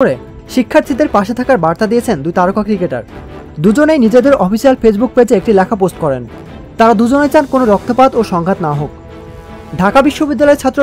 করে শিক্ষার্থীদের পাশে থাকার বার্তা দিয়েছেন দুই তারকা ক্রিকেটার। দুজনেই নিজেদের অফিসিয়াল ফেসবুক পেজে একটি লেখা পোস্ট করেন। তারা দুজনেই চান কোনো রক্তপাত ও সংঘাত না হোক। ঢাকা বিশ্ববিদ্যালয়ের ছাত্র